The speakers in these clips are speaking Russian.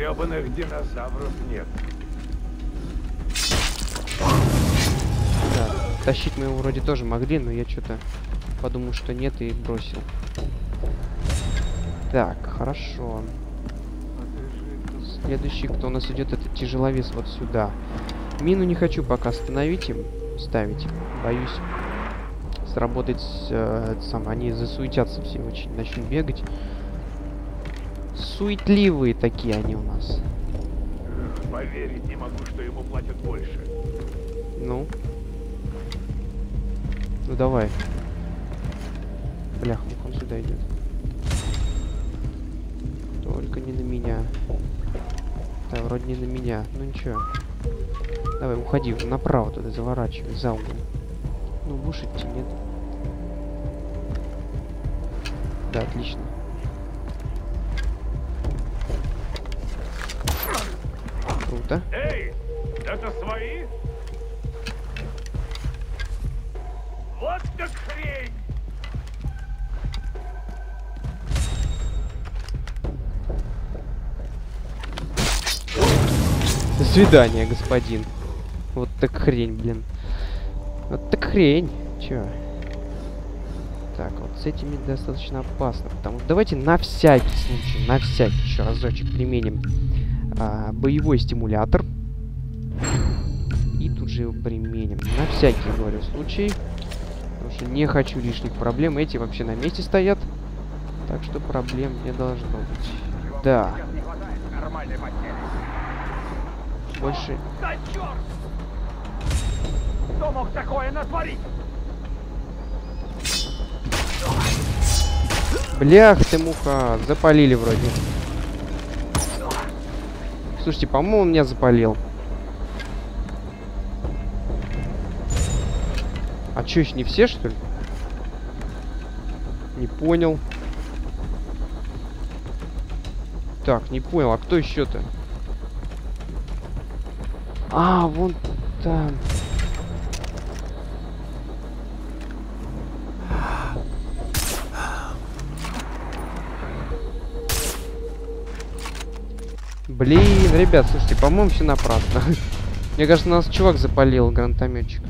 гребаных динозавров нет. Да, тащить мы его вроде тоже могли, но я что-то подумал, что нет и бросил. Так, хорошо. Следующий, кто у нас идет, это тяжеловес вот сюда. Мину не хочу пока остановить им, ставить. Боюсь сработать э, самое. Они засуетятся все очень, начнут бегать. Суетливые такие они у нас. Поверить не могу, что ему платят больше. Ну. Ну давай. Блях, ну он сюда идет. Только не на меня. Да, вроде не на меня. Ну ничего. Давай, уходи направо туда, заворачивай, за угол. Ну, будешь идти, нет? Да, отлично. Круто. Эй, это свои? Вот так хрень! До свидания, господин. Вот так хрень, блин. Вот так хрень. Чё? Так, вот с этими достаточно опасно. Потому что давайте на всякий случай, на всякий еще разочек применим а, боевой стимулятор. И тут же его применим. На всякий, говорю, случай. Потому что не хочу лишних проблем. Эти вообще на месте стоят. Так что проблем не должно быть. Да. Больше Да черт! Кто мог такое натворить? Блях ты, муха, запалили вроде. Слушайте, по-моему, он меня запалил. А чё, еще не все, что ли? Не понял. Так, не понял, а кто еще-то? А, вон там. Блин, ребят, слушайте, по-моему, все напрасно. Мне кажется, нас чувак запалил, гранатометчик.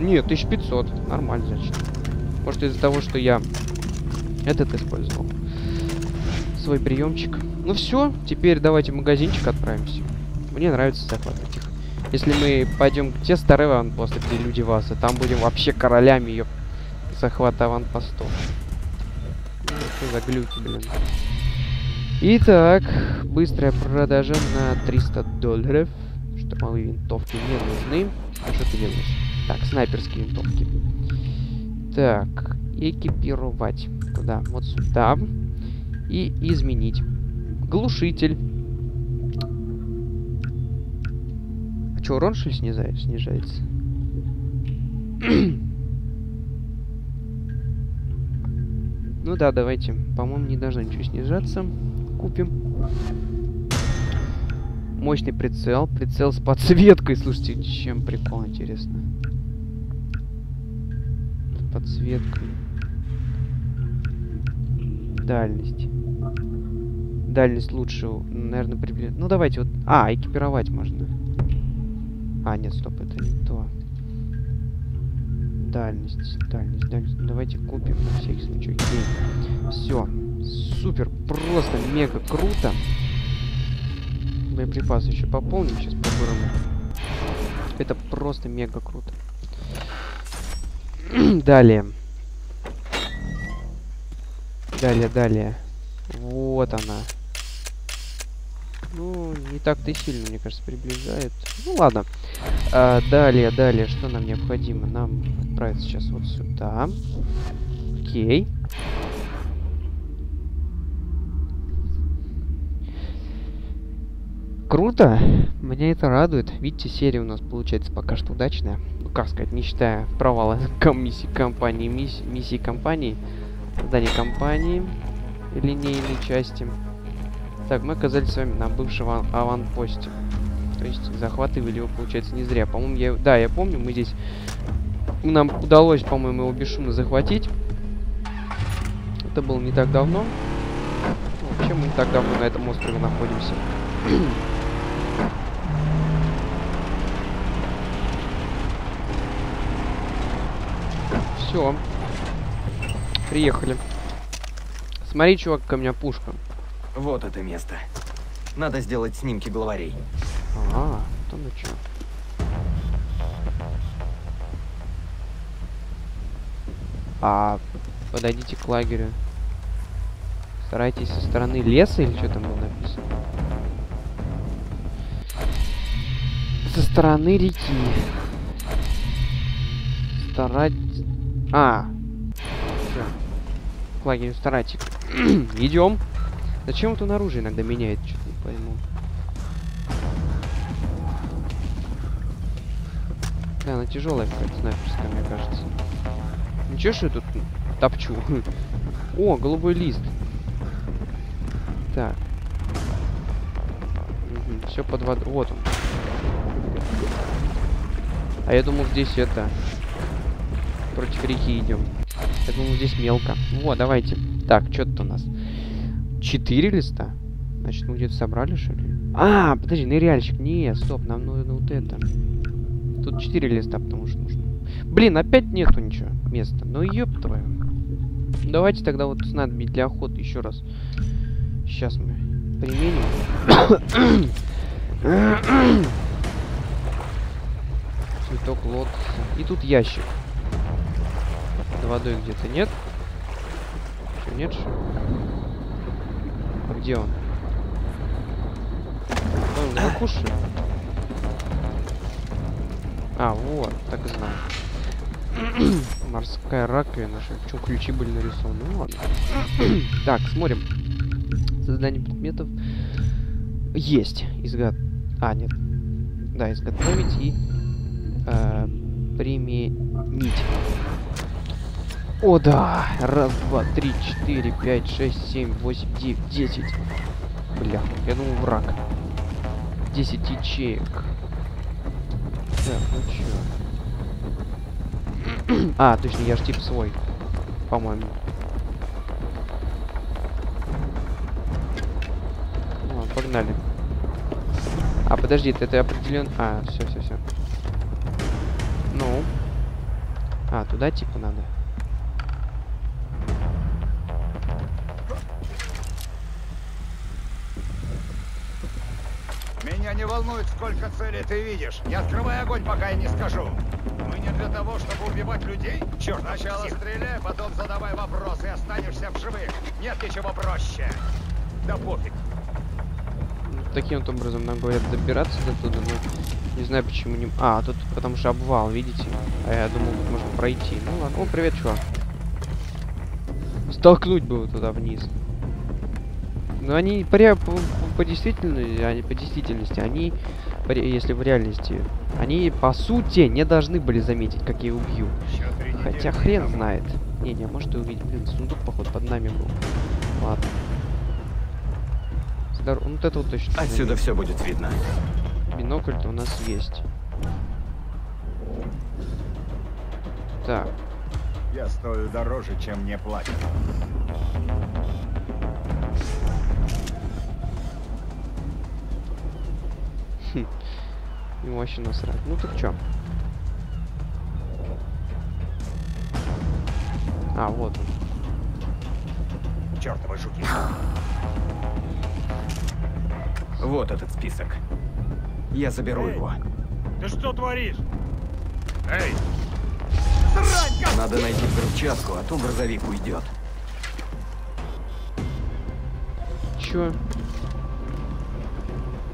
Нет, 1500. Нормально, значит. Может, из-за того, что я этот использовал. Свой приемчик. Ну все, теперь давайте в магазинчик отправимся. Мне нравится захватывать их. Если мы пойдем к те старые аванпосты, где люди вазы, там будем вообще королями ее захвата аванпостов. Ну, что за глюки, блин. Итак, быстрая продажа на 300 долларов. Штурмовые винтовки не нужны. А что ты делаешь? Так, снайперские винтовки. Так, экипировать. Куда? Вот сюда. И изменить. Глушитель. А что, урон что ли снижает, снижается? ну да, давайте. По-моему, не должно ничего снижаться купим. Мощный прицел. Прицел с подсветкой. Слушайте, чем прикол, интересно. С подсветкой. Дальность. Дальность лучше, наверное, приблизительно. Ну, давайте вот... А, экипировать можно. А, нет, стоп, это не то. Дальность, дальность, дальность. Ну, давайте купим на всякий случай. Все. Супер, просто мега круто. Боеприпасы еще пополним сейчас по-бырому. Это просто мега круто. далее. Далее, далее. Вот она. Ну, не так-то и сильно, мне кажется, приближает. Ну, ладно. А, далее, далее, что нам необходимо? Нам отправиться сейчас вот сюда. Окей. Круто! Меня это радует. Видите, серия у нас получается пока что удачная. Ну, как сказать, не считая провала комиссии компании, мисс миссии компании, здание компании, линейной части. Так, мы оказались с вами на бывшем ав аванпосте. То есть захватывали его, получается, не зря. По-моему, я... Да, я помню, мы здесь... Нам удалось, по-моему, его бесшумно захватить. Это было не так давно. Зачем мы так давно на этом острове находимся? Все. Приехали. Смотри, чувак, ко меня пушка. Вот это место. Надо сделать снимки главарей. А, то ну чё. А, подойдите к лагерю. Старайтесь со стороны леса или что там было написано? Со стороны реки. Старать... А. Всё. К лагерю старайтесь. Идем. Зачем вот он оружие иногда меняет? Что-то не пойму. Да, она тяжелая какая-то снайперская, мне кажется. Ничего, что я тут топчу? О, голубой лист. Так. Все под водой. Вот он. А я думал, здесь это... Против реки идем. Я думал, здесь мелко. Вот, давайте. Так, что тут у нас? Четыре листа? Значит, мы где-то собрали, что ли? А, подожди, ныряльщик. Не, стоп, нам нужно вот это. Тут четыре листа, потому что нужно. Блин, опять нету ничего места. Ну ёб твою. Давайте тогда вот снадобить для охоты еще раз. Сейчас мы применим. Цветок лотоса. И тут ящик. Под водой где-то нет. Что, нет? Что? Где он? Он ли? А, вот, так и знал. Морская раковина. Что, ключи были нарисованы? Ну ладно. так, смотрим. Создание предметов. Есть. Изгот... А, нет. Да, изготовить и э, применить. О, да! Раз, два, три, четыре, пять, шесть, семь, восемь, девять, десять. Бля, я думал враг. Десять ячеек. Так, ну чё? а, точно, я ж тип свой. По-моему. Ну, погнали. А, подожди, это определен... А, все, все, все. Ну. А, туда типа надо. Сколько целей ты видишь. Не открывай огонь, пока я не скажу. Мы не для того, чтобы убивать людей. Черт, сначала стреляй, потом задавай вопросы и останешься в живых. Нет ничего проще. Да пофиг. Ну, Таким вот образом нам говорят добираться до туда, но не знаю почему не... А, тут потому что обвал, видите? А я думал, тут можно пройти. Ну ладно. О, привет, чувак. Столкнуть бы его туда вниз. Но они по, по, по- действительности, они по действительности, они, если в реальности, они по сути не должны были заметить, как я убью. Хотя хрен знает. Не, не, может и увидеть. Блин, сундук, походу, под нами был. Ладно. Здор- Ну, вот это вот точно. Отсюда все будет видно. Бинокль-то у нас есть. Так, Я стою дороже, чем мне платят. Ему вообще насрать. Ну так чё? А, вот он. Чертовы жуки. Вот этот список. Я заберу Эй. его. Ты что творишь? Эй! Надо найти взрывчатку, а то грузовик уйдет. Чё?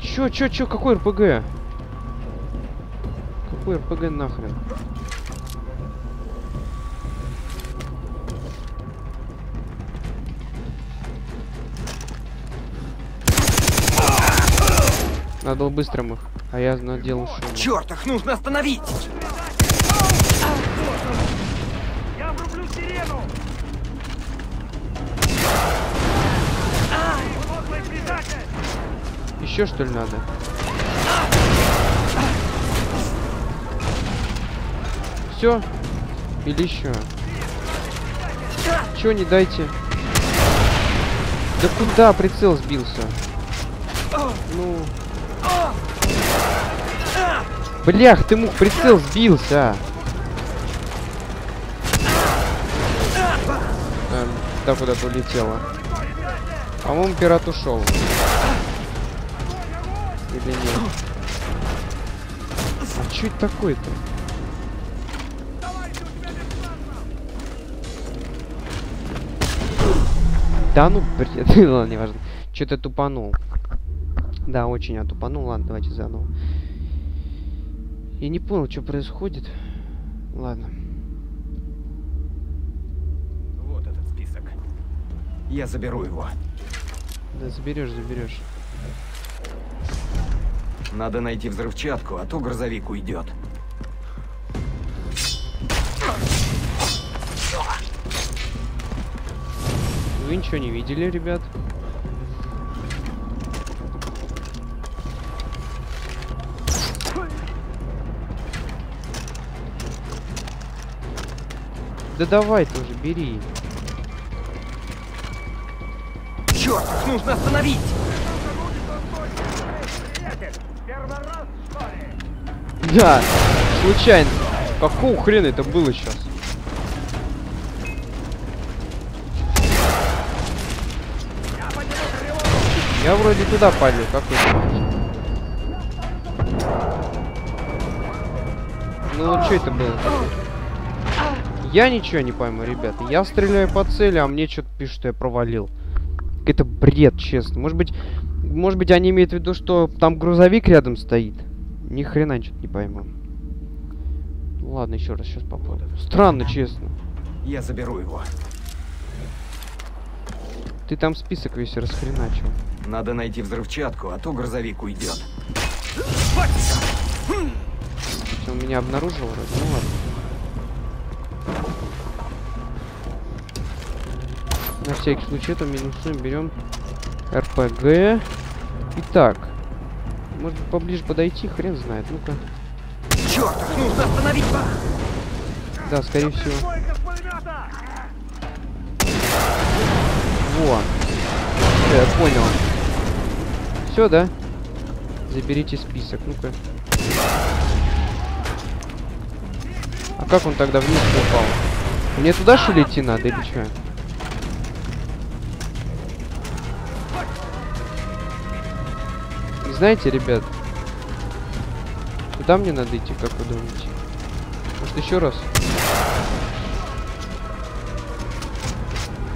Чё, чё, чё, какой РПГ? Какой РПГ нахрен? Надо было быстрым их, а я наделал шум. Черт, их нужно остановить! Я врублю сирену! Еще что ли надо? Все? Или еще? Чё не дайте? Да куда прицел сбился? Ну... Блях, ты мог прицел сбился! Эм, да куда-то улетело. По-моему, пират ушел. Или нет? А что это такое-то? Да ну, бред, ладно, неважно. Что-то тупанул. Да, очень я тупанул. Ладно, давайте заново. Я не понял, что происходит. Ладно. Вот этот список. Я заберу его. Да заберешь, заберешь. Надо найти взрывчатку, а то грузовик уйдет. Вы ничего не видели, ребят? Да давай ты уже, бери. Черт, их нужно остановить! Да, случайно. Какого хрена это было сейчас? Я вроде туда палил, как вы думаете? Ну, что это было? Я ничего не пойму, ребята. Я стреляю по цели, а мне что-то пишут, что я провалил. Это бред, честно. Может быть, может быть, они имеют в виду, что там грузовик рядом стоит. Ни хрена что-то не пойму. Ладно, еще раз сейчас попробую. Странно, честно. Я заберу его. Ты там список весь расхреначил. Надо найти взрывчатку, а то грузовик уйдет. Он меня обнаружил вроде. Ну ладно. На всякий случай это минусуем, берем РПГ. Итак. Может поближе подойти, хрен знает. Ну-ка. Черт, нужно остановить! Да, скорее всего. Во. Я понял. Все, да? Заберите список. Ну-ка. А как он тогда вниз упал? Мне туда что ли идти надо или что? Знаете, ребят, куда мне надо идти, как вы думаете? Может еще раз?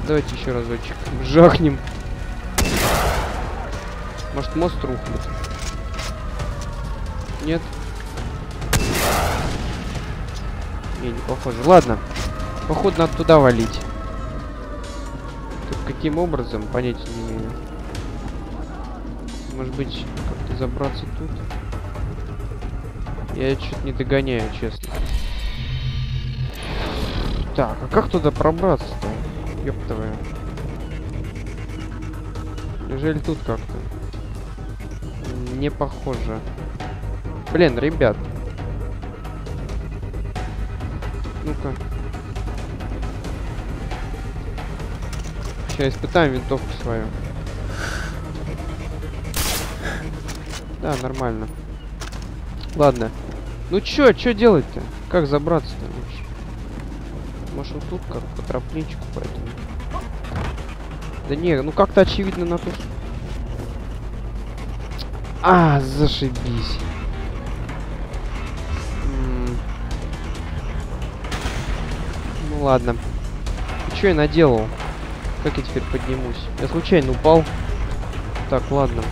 Давайте еще разочек. Жахнем. Может мост рухнет? Нет? Не, не похоже. Ладно. Походу надо туда валить. Тут каким образом, понятия не имею. Может быть, как-то забраться тут? Я чуть не догоняю, честно. Так, а как туда пробраться-то? Твою. Неужели тут как-то? Не похоже. Блин, ребят. Ну-ка. Сейчас испытаем винтовку свою. Да, нормально. Ладно. Ну чё, чё делать-то? Как забраться-то лучше? Может вот тут как по тропничку поэтому. Да не, ну как-то очевидно на ту... с- А, зашибись. Ну ладно. Чё я наделал? Как я теперь поднимусь? Я случайно упал. Так, ладно.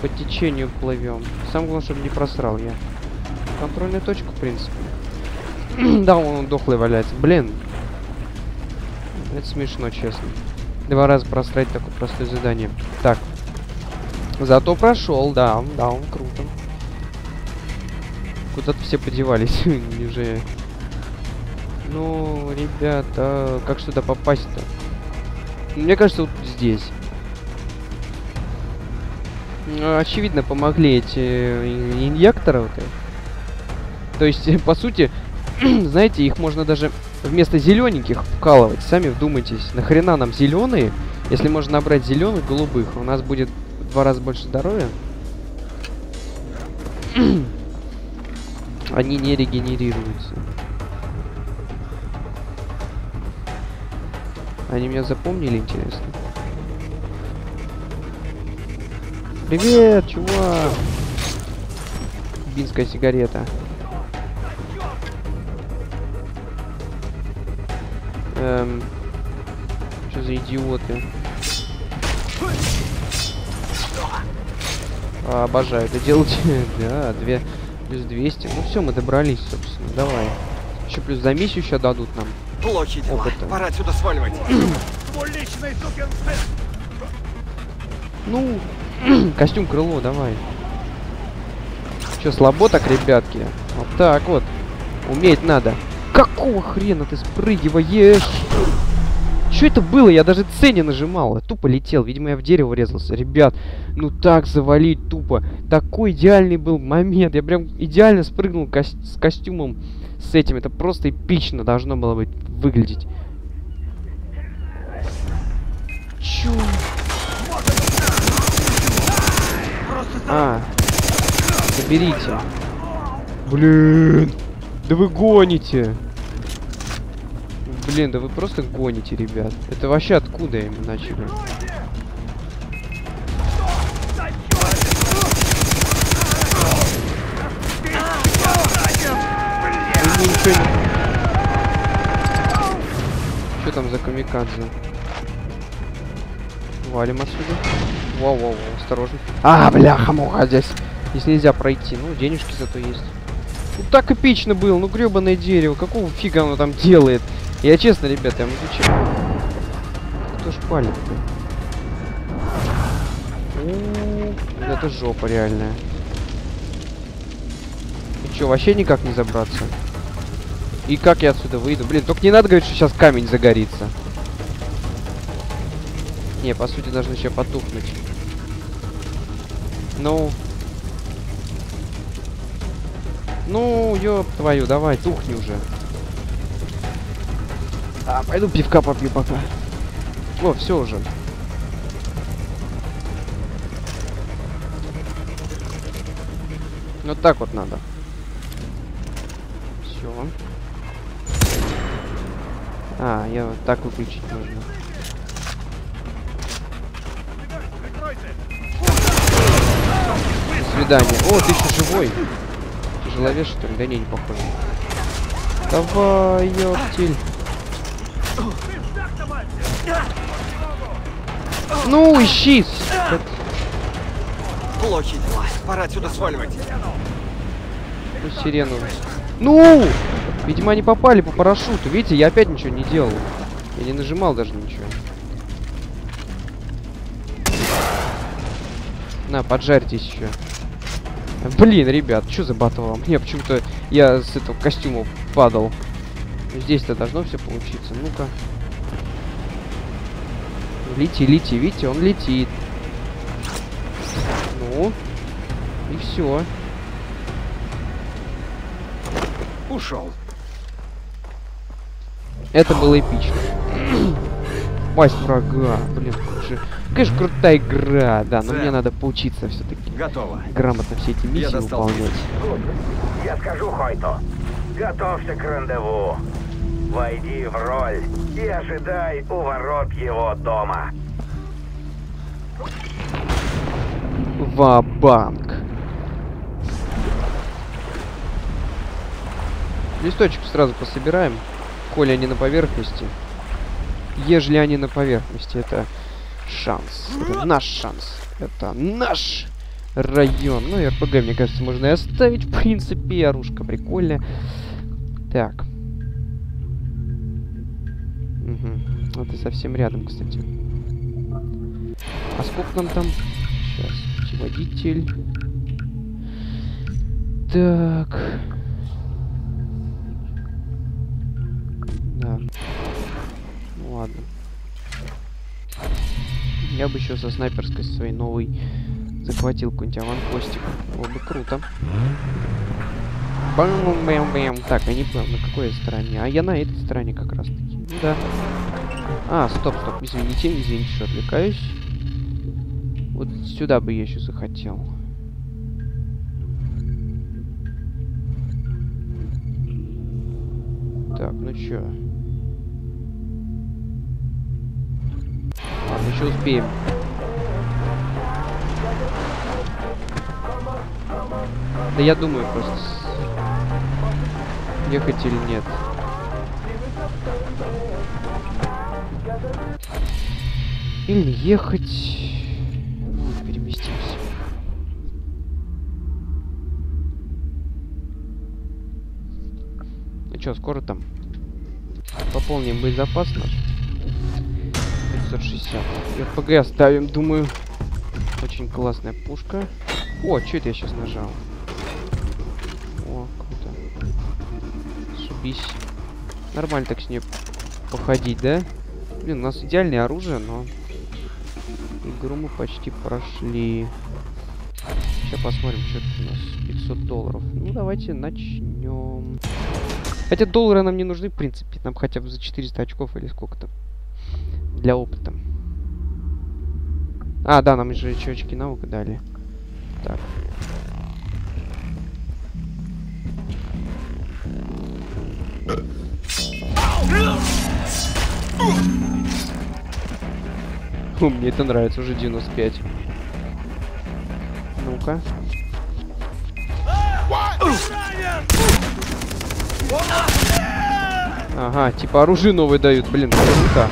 По течению плывем. Самое главное, чтобы не просрал я. Контрольную точку, в принципе. да, он дохлый валяется. Блин. Это смешно, честно. Два раза просрать такое простое задание. Так. Зато прошел, да, да, он круто. Куда-то все подевались, неужели? Ну, ребята, как сюда попасть-то? Мне кажется, вот здесь. Ну, Очевидно, помогли эти инъекторы. То есть, по сути, знаете, их можно даже вместо зелененьких вкалывать. Сами вдумайтесь, нахрена нам зеленые, если можно набрать зеленых голубых? У нас будет два раза больше здоровья. Они не регенерируются. Они меня запомнили, интересно? Привет, чувак! Бинская сигарета. Эм, что за идиоты? А, обожаю это делать. да, две плюс 200. Ну все, мы добрались, собственно. Давай. Еще плюс за миссию еще дадут нам. Плохи дела. Опыта. Пора отсюда сваливать. Твой личный! Ну, костюм крыло, давай. Че, слабо так, ребятки? Вот так вот. Уметь надо. Какого хрена ты спрыгиваешь? Что это было? Я даже C не нажимал. Я тупо летел. Видимо, я в дерево врезался. Ребят, ну так завалить тупо. Такой идеальный был момент. Я прям идеально спрыгнул кос- с костюмом с этим. Это просто эпично должно было быть выглядеть. Чё? А, заберите. Блин, да вы гоните. Блин, да вы просто гоните, ребят. Это вообще откуда им начали? Ничего не... Что там за камикадзе? Валим отсюда. Вау-вау-вау, осторожно. А, бляха-муха, здесь. Здесь нельзя пройти. Ну, денежки зато есть. Ну, так эпично было. Ну, гребаное дерево. Какого фига оно там делает? Я честно, ребят, я вам отвечаю. Кто ж палит-то? Это жопа реальная. И чё, вообще никак не забраться? И как я отсюда выйду? Блин, только не надо говорить, что сейчас камень загорится. Не, по сути, должны еще потухнуть. Ну... Ну, ёб твою, давай, тухни уже. А, пойду пивка попью пока. О, все уже. Вот так вот надо. Все. А, я вот так выключить нужно. До свидания. О, ты еще живой. Тяжеловес, что ли? Да не, не похоже. Давай, ёптель. Ну, ищи! Плохи дела. Пора отсюда сваливать. Ну, сирену. Ну! Видимо, они попали по парашюту. Видите, я опять ничего не делал. Я не нажимал даже ничего. На, поджарьтесь еще. Блин, ребят, что за батл? Мне почему-то я с этого костюма падал. Здесь-то должно все получиться. Ну-ка. Лети, лети, видите, он летит. Ну. И все. Ушел. Это было эпично. Масть врага. Блин, же- конечно, крутая игра, да, но Сэм. мне надо поучиться все-таки Готово. грамотно все эти миссии выполнять. Я скажу Хойто. Готовься к рандеву. Войди в роль и ожидай у ворот его дома. Ва-банк. Листочек сразу пособираем, коли они на поверхности. Ежели они на поверхности, это шанс. Это наш шанс. Это наш район. Ну и РПГ, мне кажется, можно и оставить, в принципе. Оружка прикольная. Так. Угу. Это совсем рядом, кстати. А сколько нам там? Сейчас. Путеводитель. Так. Да. Ну ладно. Я бы еще со снайперской своей новой захватил какой-нибудь аванпостик. Было бы круто. Бам-бам-бам. Так, я не понял, на какой стороне. А я на этой стороне как раз таки. Ну да. А, стоп, стоп, извините, извините, что отвлекаюсь. Вот сюда бы я еще захотел. Так, ну чё? Ладно, еще успеем. Да я думаю просто ехать или нет. Или ехать. Ну, Переместимся. Ну чё, скоро там пополним боезапас наш. 560. И РПГ оставим, думаю. Очень классная пушка. О, что это я сейчас нажал? О, круто. Субись. Нормально так с ней походить, да? Блин, у нас идеальное оружие, но игру мы почти прошли. Сейчас посмотрим, что тут у нас. 500 долларов. Ну, давайте начнем. Хотя доллары нам не нужны, в принципе. Нам хотя бы за 400 очков или сколько-то. Для опыта. А, да, нам же еще очки наука дали. Так. Фу, мне это нравится, уже 95. Ну-ка. Ага, типа оружие новое дают, блин, круто.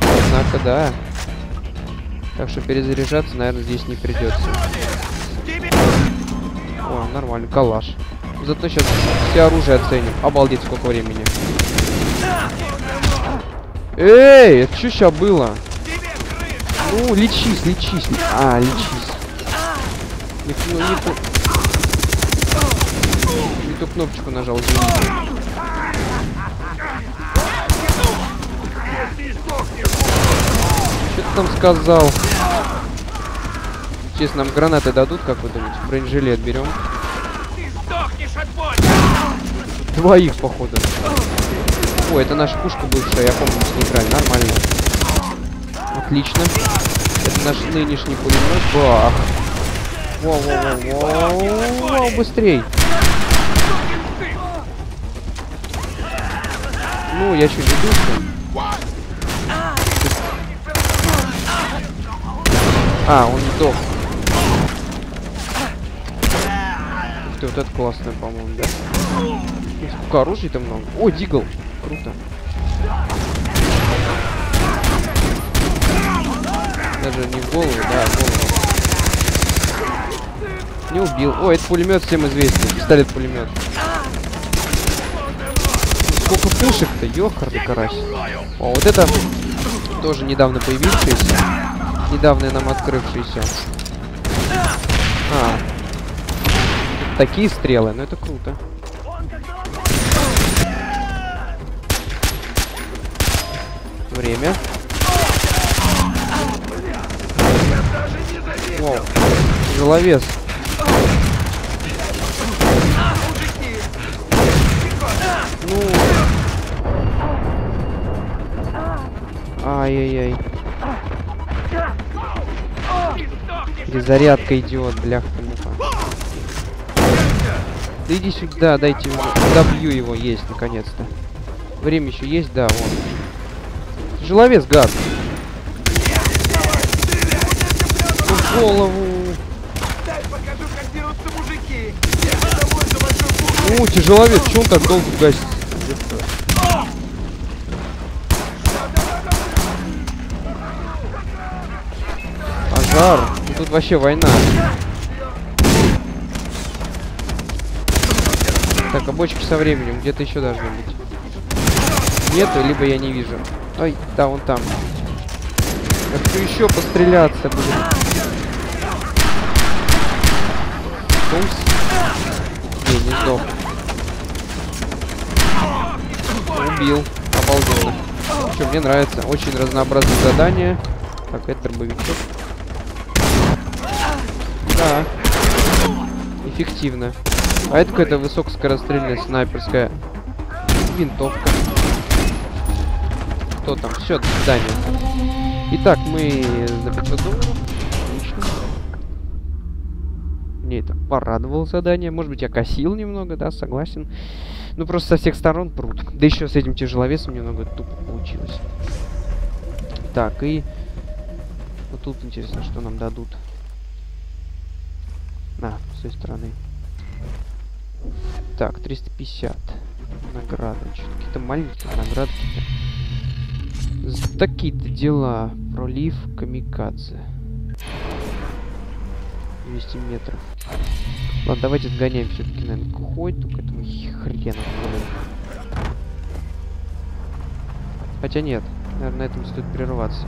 Однако, да. Так что перезаряжаться, наверное, здесь не придется. О, нормально, калаш. Зато сейчас все оружие оценим. Обалдеть, сколько времени. Эй, это что сейчас было? Ну, лечись, лечись. А, лечись. Не, ну, не, ту... не ту кнопочку нажал, извините. Что ты там сказал? Честно, нам гранаты дадут, как вы думаете? Бронежилет берем. Двоих, походу. О, это наша пушка бывшая, я помню, с ней играли. Нормально. Отлично. Это наш нынешний пулемет. Бах. Воу, воу, воу, воу, воу, быстрей. Ну, я чуть не. А, он сдох. Ух ты, вот это классное, по-моему, да? Сколько оружия-то много. О, дигл. Круто. Даже не в голову, да, в голову. Не убил. О, это пулемет всем известный. Пистолет-пулемет. Сколько пушек-то, ёхарды карась. О, вот это тоже недавно появившийся. Недавно нам открывшийся. А. Такие стрелы, ну это круто. Время. Вау. Головес. Ну. Ай-яй-яй. Перезарядка идет, бляха-муха. Да иди сюда, дайте уже. Добью его, есть, наконец-то. Время еще есть, да, вон. Жиловец, гад. Голову. Ну, тяжеловес, че он так долго гасит? Пожар. Ну, тут вообще война. Так, а бочки со временем где-то еще должны быть. Нету, либо я не вижу. Ой, да, он там. Я хочу еще постреляться, блин. Тумс. Не, не сдох. Убил. Обалденно. Что, мне нравится. Очень разнообразное задание. Так, это дробовичок. Да. Эффективно. А это какая-то высокоскорострельная снайперская винтовка. Кто там? Все, до свидания. Итак, мы за 500 долларов. Мне это порадовало задание. Может быть, я косил немного, да, согласен. Ну, просто со всех сторон прут. Да еще с этим тяжеловесом немного тупо получилось. Так, и... Вот тут интересно, что нам дадут. На, с той стороны. Так, 350. Награды. Какие-то маленькие награды. Такие-то дела. Пролив Камикадзе. 200 метров. Ладно, давайте сгоняем все-таки, наверное, к Хойту, к этому хрену. Хотя нет, наверное, на этом стоит прерваться.